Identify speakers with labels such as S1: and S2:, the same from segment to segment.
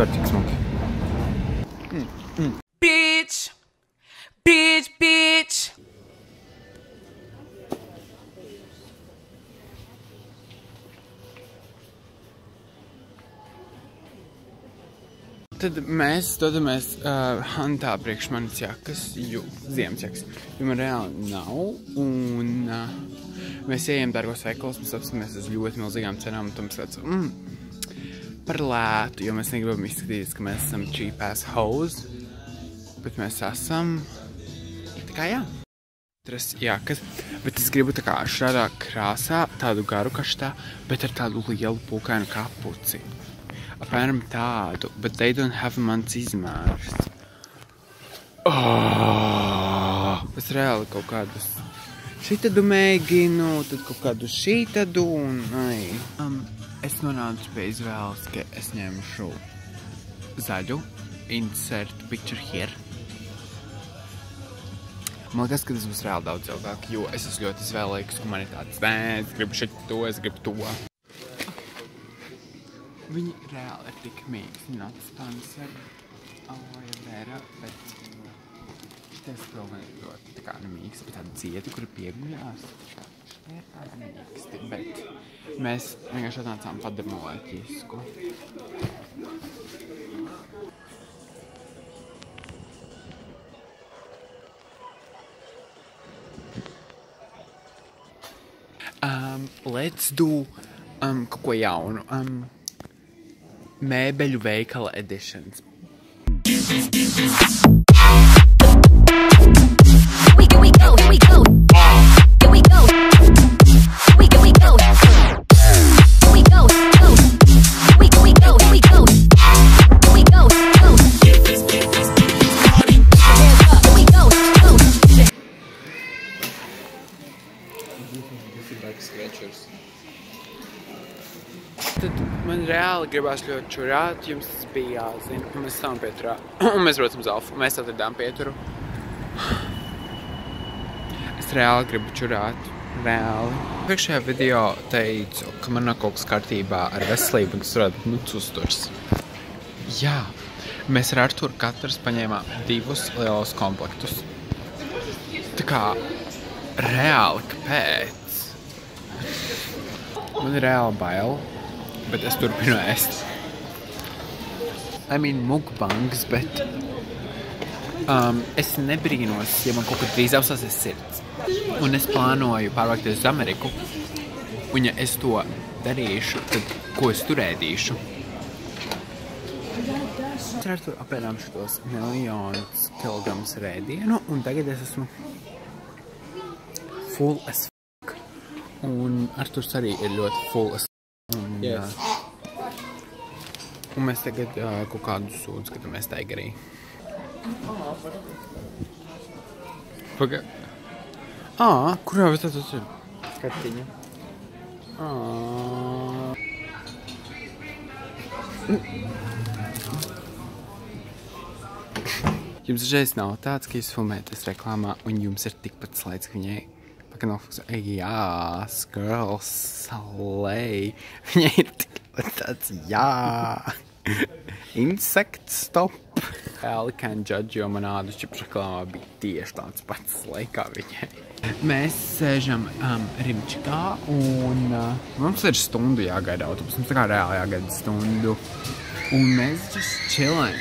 S1: Tver tik smuki.
S2: Bitch! Bitch, bitch!
S1: Tad mēs dodamies uh, Hantā priekš manas jakas, jo ziemas jakas, jo man reāli nav. Un uh, mēs ejam dārgos veikalos, mēs apskatāmies uz ļoti milzīgām cenām, un tam tāds mm, par lētu, jo mēs negribam izskatīties, ka mēs esam cheap ass hoes, bet mēs esam tā kā jā. Tras jakas, bet es gribu tā kā šādā krāsā, tādu garu kaštā, bet ar tādu lielu pūkainu kapuci. Apmēram tādu, but they don't have mans izmērs. Oh, es reāli kaut kādus šitadu mēģinu, tad kaut kādu šitadu un, ai. Um, es nonācu pie izvēles, ka es ņemšu zaļu, insert picture here. Man liekas, ka tas būs reāli daudz ilgāk, jo es esmu ļoti izvēlīgs, ka man ir tāds, nē, es gribu šito, es gribu to. Viņi reāli ir tik mīgs, not sponsor aloe vera, bet šitais pilnīgi ļoti tā kā mīgs, bet tāda dzieta, kura pieguļās. Tādi mīksti, bet mēs vienkārši atnācām pademolēt ķisku. Um, let's do um, kaut ko jaunu. Um, mēbeļu veikala editions.
S3: we go, we go, we go.
S1: Tad man reāli gribās ļoti čurāt, jums tas bija jāzina. Un mēs stāvam pieturā. Un mēs braucam uz Alfu. Mēs atradām pieturu. Es reāli gribu čurāt. Reāli. Priekšējā video teicu, ka man nav kaut kas kārtībā ar veselību un tas varētu būt nuts uzturs. Jā. Mēs ar Arturu katrs paņēmām divus lielos komplektus. Tā kā reāli kāpēc? Man ir reāli bail, bet es turpinu ēst. I mean, mukbangs, bet um, es nebrīnos, ja man kaut kur drīz apstāsies sirds. Un es plānoju pārvākties uz Ameriku. Un ja es to darīšu, tad ko es tur ēdīšu? Es ar to apēdām šitos miljonus kilograms rēdienu, un tagad es esmu full as fuck. Un Arturs arī ir ļoti full as un, yes. un mēs tagad uh, kaut kādu sūdzu skatāmies taigarī. Paga... Ā, kurā vietā tas ir?
S4: Skatiņa.
S1: Ā. Jums dažreiz nav tāds, ka jūs filmējaties reklāmā un jums ir tikpat slaids, ka viņai pakaļ nofokusē. Jā, girls, slay. Viņai ir tikpat tāds, jā. Insect stop. Reāli can judge, jo man ādu čips reklāmā bija tieši tāds pats slay kā viņai. Mēs sēžam um, Rimčikā un uh, mums ir stundu jāgaida autobus. Mums tā kā reāli jāgaida stundu. Un mēs just chilling.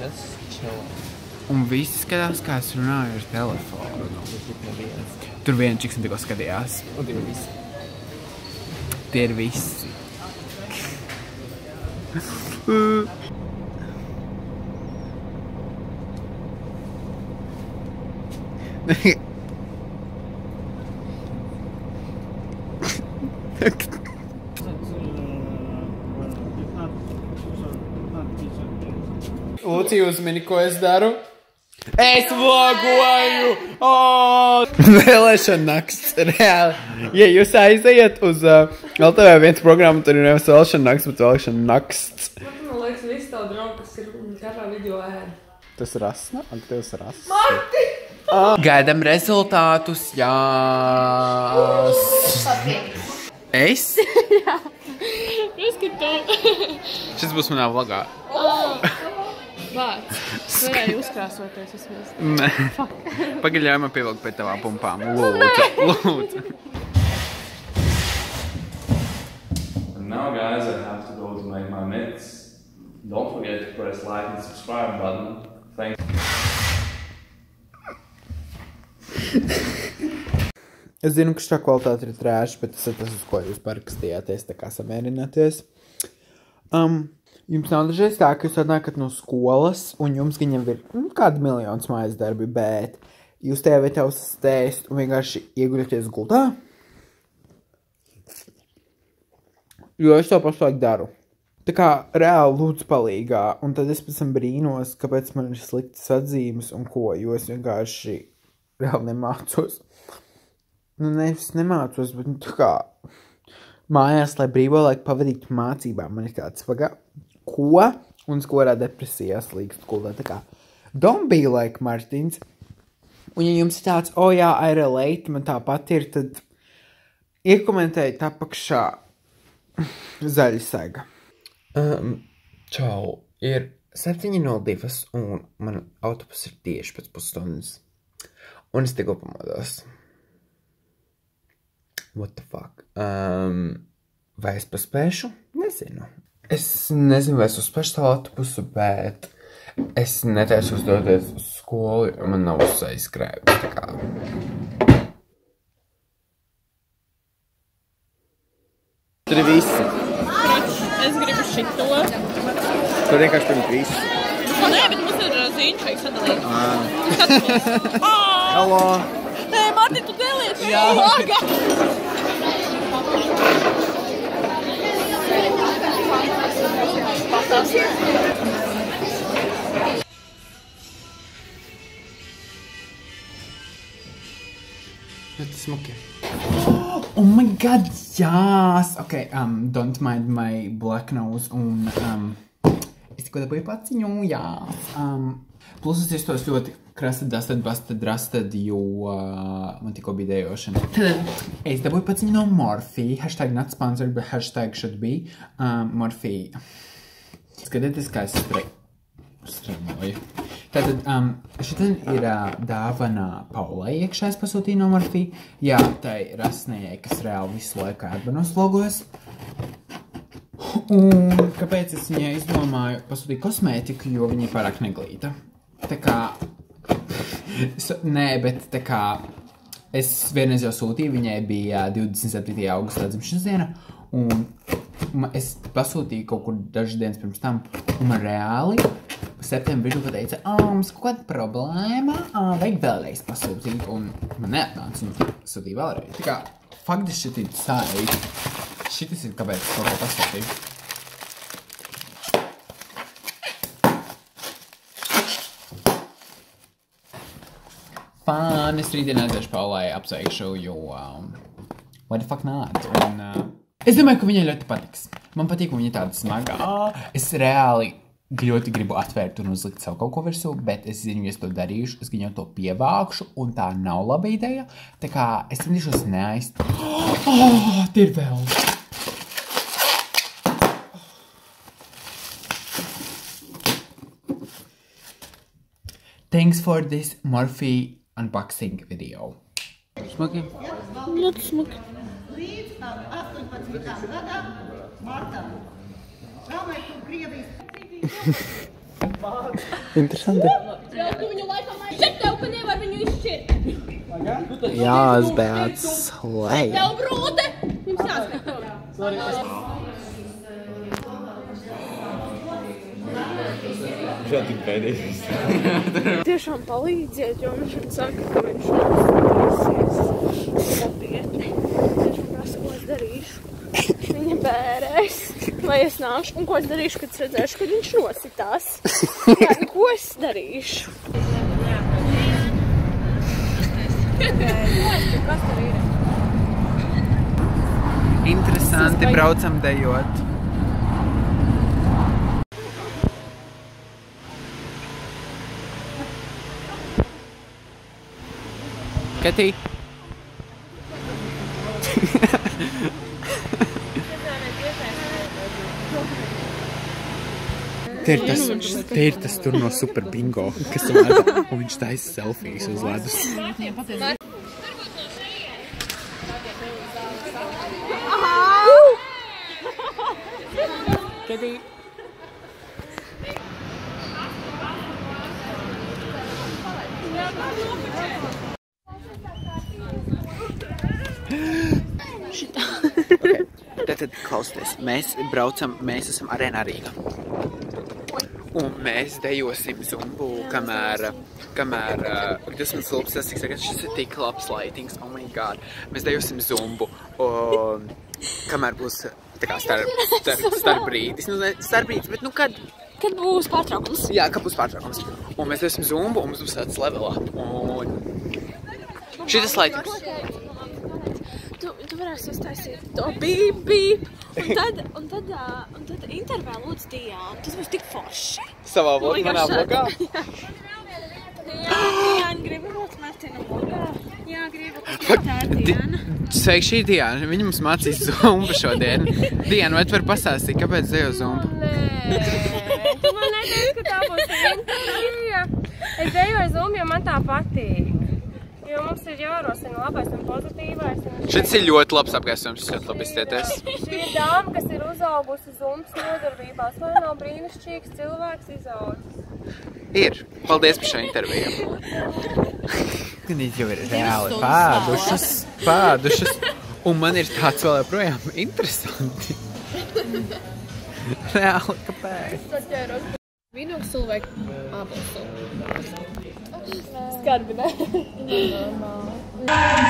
S4: Just chill.
S1: Un viss skatās, kā es runāju ar telefonu.
S4: Tik neviens.
S1: Tur viens čiks tikko skatījās.
S4: Un tie visi.
S1: Tie ir visi. Lūdzu, uzmini, ko es daru. Es vlogoju! Oh! Vēlēšana nakts, reāli. Ja jūs aiziet uz uh, LTV viens programmu, tad ir nevis vēlēšana nakts, bet vēlēšana nakts.
S5: Man liekas, visi tavi draugi, kas ir katrā video ēd.
S1: Tas ir rasna, un tev ir rasna. Marti! Ah. Gaidām rezultātus, jā. Es? Šis būs manā vlogā.
S5: Vārds. Es varēju uzkrāsoties vismaz.
S1: Nē. Pagaļ, ļauj man pievilkt pie tavām pumpām. Lūdzu, lūdzu.
S6: And now, guys, I have to go to make my mitts. Don't forget to press like and subscribe button. Thanks.
S1: Es zinu, ka šī kvalitāte ir trāša, bet tas ir tas, uz ko jūs parakstījāties, tā kā samierināties. Um, jums nav dažreiz tā, ka jūs atnākat no skolas, un jums jau ir nu, kādi miljoni mājas darbi, bet jūs tajā vietā uzstēst un vienkārši ieguļaties gultā. Jo es to pašlaik daru. Tā kā reāli lūdzu palīgā, un tad es pēc tam brīnos, kāpēc man ir sliktas atzīmes un ko, jo es vienkārši reāli nemācos. Nu, nevis nemācos, bet nu, tā kā mājās, lai brīvo laiku pavadītu mācībām, man ir tāds pagā, ko un skolā depresijā slīkst skolā. Tā kā don't be like Martins. Un ja jums ir tāds, oh, jā, I relate, man tāpat ir, tad iekomentējiet apakšā zaļa sega. Um, čau, ir 7.02 un man autobus ir tieši pēc pusstundas. Un es tikko pamodos. What the fuck? Um, vai es paspēšu? Nezinu. Es nezinu, vai es uzspēšu savu autobusu, bet es netaisu uzdoties uz skolu, jo man nav uzsaiskrējums. Tā kā. Tur ir visi.
S5: Es gribu šito.
S1: Tur vienkārši tur ir visi.
S5: Nē, bet mums ir ziņš, vajag sadalīt.
S1: Hello!
S5: Nē, Marti, tu deliec. Jā. Laga.
S1: Ļoti smuki. Oh my god, yes! Ok, um, don't mind my black nose un, um, es tikko dabūju paciņu, yes! Um, plus es iztos ļoti krasta dusted, busted, rusted, jo uh, man tikko bija dējošana. Tad es dabūju paciņu no Morphe, hashtag not sponsored, but hashtag should be, um, Morphe. Skatieties, kā es spray. Stremoju. Tātad, um, šitien ir uh, dāvana Paulai iekšā, es pasūtīju no Morfī. Jā, tai rasnējai, kas reāli visu laiku ēdbanos logos. Un kāpēc es viņai izdomāju pasūtīt kosmētiku, jo viņa ir pārāk neglīta. Tā kā, nē, bet tā kā, es vienreiz jau sūtīju, viņai bija 27. augusta dzimšanas diena, un ma- es pasūtīju kaut kur dažas dienas pirms tam, un man reāli septembrī vidū pateica, ah, mums kaut kāda problēma, ah, vajag vēlreiz pasūtīt, un man neatnāca, un sūtīja vēlreiz. Tā kā, faktiski šit ir sāīt. Šitas ir kāpēc es kaut ko pasūtīju. Fun, es rītdien aiziešu Paulai apsveikšu, jo, um, why the fuck not? Un, uh, es domāju, ka viņai ļoti patiks. Man patīk, ka viņa tāda smaga. Es reāli ļoti gribu atvērt un uzlikt sev kaut ko virsū, bet es zinu, ja es to darīšu, es gan jau to pievākšu, un tā nav laba ideja. Tā kā es centīšos neaizt. Oh, tie ir vēl! Thanks for this Morphe unboxing video. Smaki?
S5: Ļoti smuki.
S7: Līdz 18. gadam martam. Vēlreiz tur Krievijas
S1: Interesanti.
S8: Tu viņu laikam aizsaka, tev, ka nevar viņu izšķirt.
S1: Jā, es bēdz slēgt.
S8: Tev brūde! Jums jāsaka.
S5: Tiešām palīdziet, jo viņš man saka, ka viņš nosūtīsies nopietni. Viņš man prasa, ko es darīšu. Viņa bērēs, vai es nākšu, un ko es darīšu, kad es redzēšu, kad viņš nositās. Jā, ko es darīšu?
S1: Interesanti, braucam dejot. Katī. Te ir tas, te ir tas tur no super bingo, kas vada, un viņš taisa selfijas uz ledus. Okay. Tātad, klausieties, mēs braucam, mēs esam arēnā Rīgā. Un mēs dejosim zumbu, kamēr, kamēr, uh, slūps, tas tiks tagad, šis ir tik labs laitings, oh my god. Mēs dejosim zumbu, un kamēr būs, tā kā starp, starp, starp brīdis, nu, ne starp brīdis, bet nu kad,
S5: Kad būs pārtraukums?
S1: jā, kad būs pārtraukums. Un mēs dejosim zumbu, un mums būs tāds level up, un šitas laitings.
S5: Tu, varēsi uztaisīt to bīp, bīp. Un tad, un tad, ā, un tad intervēl lūdzu Diānu. Tas būs tik forši.
S1: Savā vlogā, manā vlogā.
S5: Jā, Diana, gribu būt Martina vlogā. Jā, gribu, man tā ir Diana.
S1: Sveiki, šī Diana. Viņa mums mācīs zumbu šodien. Diana, vai tu vari pastāstīt, kāpēc dejo zumbu?
S9: Nē, tu man neteici, ka tā būs intervija. Es dejoju zumbu, jo man tā patīk. Mums ir jārosina labais un pozitīvais. Un
S1: Šis ir ļoti labs apgaismojums, jūs ļoti labi iztieties.
S9: Šī ir dāma, kas ir uzaugusi zumbas nodarbībās, lai nav brīnišķīgs cilvēks izaudzis.
S1: Ir. Paldies par šo interviju. Viņas jau ir reāli pādušas, pādušas. Un man ir tāds vēl joprojām interesanti. Reāli, kāpēc?
S8: Vīnogs cilvēku ābols.
S5: Skarbi, ne?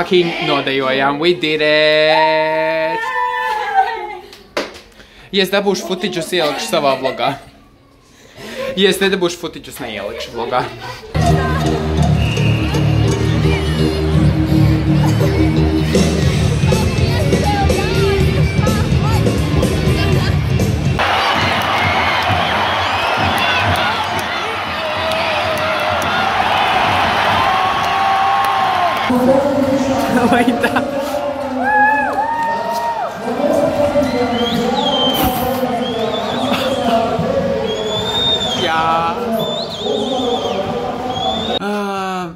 S5: Fucking nodejojām, we did it! Ja es dabūšu footageus, ielikšu savā vlogā. Ja es nedabūšu footageus, neielikšu vlogā. Vai tā? Jā. Uh,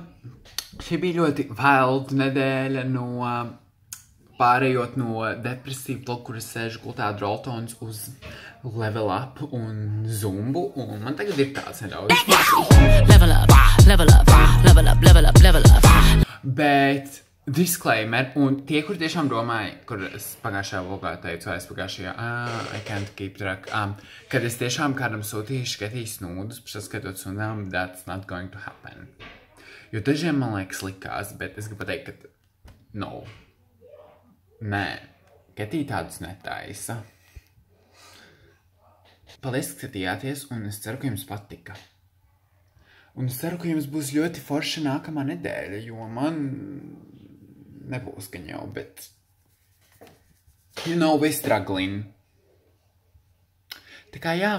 S5: šī bija ļoti velta nedēļa no pārējot no depresīva bloka, kur es sēžu gultā droltons uz level up un zumbu, un man tagad ir tāds nedaudz.
S10: Level up, level up, level up, level up, level up.
S1: Bet disclaimer, un tie, kur tiešām domāja, kur es pagājušajā vlogā teicu, vai es pagājušajā, ah, I can't keep track, um, kad es tiešām kādam sūtīšu skatīs nūdus, paskatot sunām, that's not going to happen. Jo dažiem man liekas likās, bet es gribu pateikt, ka no. Nē, Ketī tādus netaisa. Paldies, ka skatījāties, un es ceru, ka jums patika. Un es ceru, ka jums būs ļoti forša nākamā nedēļa, jo man nebūs gan jau, bet. You know, we struggling. Tā kā jā,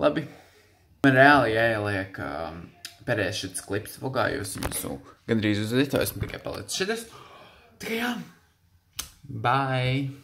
S1: labi. Man reāli jāieliek um, pēdējais šis klips vlogā, jo es jūsu gandrīz uzvedīju, to esmu tikai palicis šitas. Tā kā jā, bye!